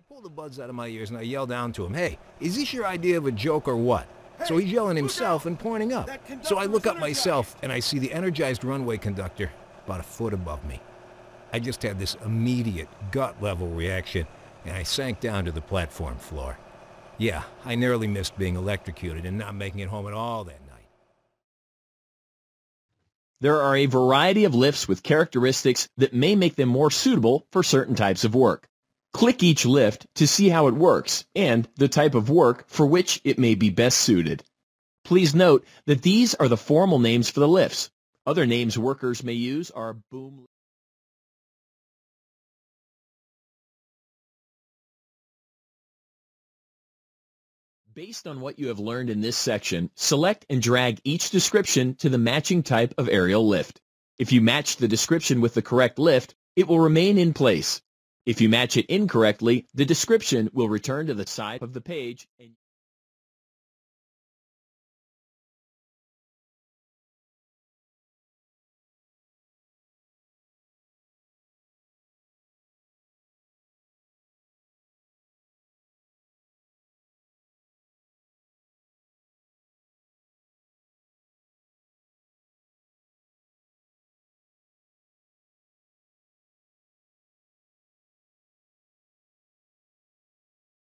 I pull the buds out of my ears and I yell down to him, hey, is this your idea of a joke or what? so he's yelling himself and pointing up. So I look up myself and I see the energized runway conductor about a foot above me. I just had this immediate gut-level reaction and I sank down to the platform floor. Yeah, I nearly missed being electrocuted and not making it home at all that night. There are a variety of lifts with characteristics that may make them more suitable for certain types of work. Click each lift to see how it works and the type of work for which it may be best suited. Please note that these are the formal names for the lifts. Other names workers may use are boom. Based on what you have learned in this section, select and drag each description to the matching type of aerial lift. If you match the description with the correct lift, it will remain in place. If you match it incorrectly, the description will return to the side of the page and